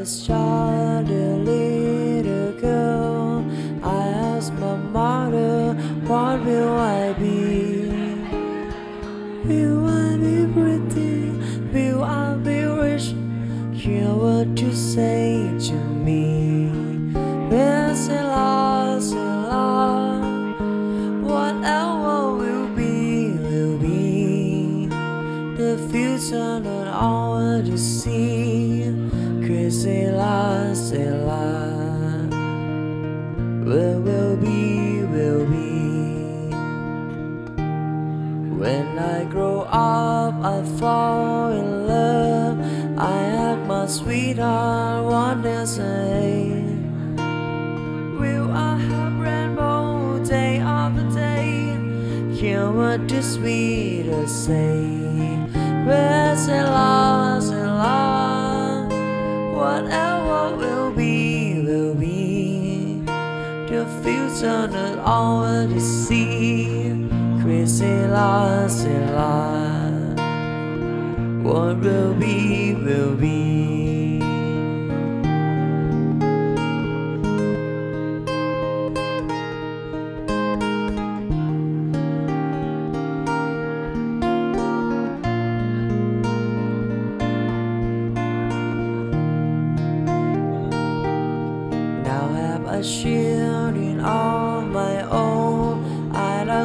was child, a little girl, I asked my mother, what will I be? Will I be pretty? Will I be rich? Hear what you say to me. Well, say la, say la. Whatever will be, will be. The future not all to see. Crazy la, say la. Will, will be, will be. When I grow up, I fall in love. I ask my sweetheart what they say. Will I have rainbow day after day? Hear what the sweetest say. Whatever will be, will be. The future not already see. Crazy and lost. What will be, will be.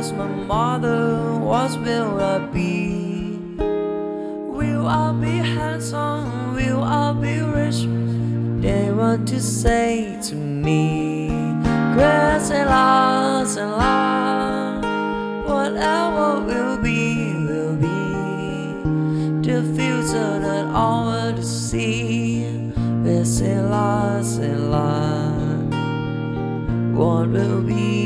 I ask my mother, what will I be? Will I be handsome? Will I be rich? They want to say to me, Grace and loss and loss. Whatever will be, will be. The future that all to see. Grace and loss and loss. What will be,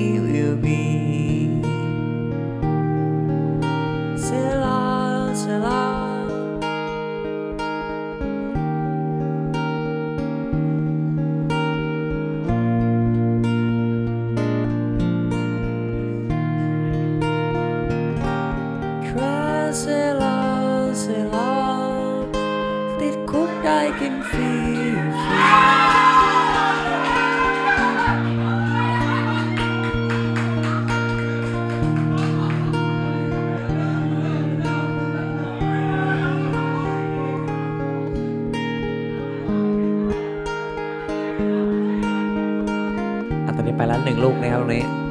กินฟรีตอนนี้ไปแล้วหนึ่งลูกนะครับตรงนี้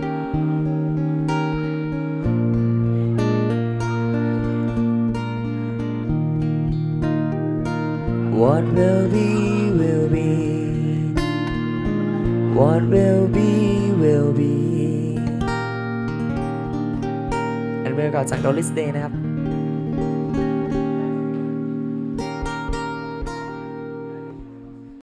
What will be, will be. What will be, will be. อันเมื่อก่อนจาก Doris Day นะครับ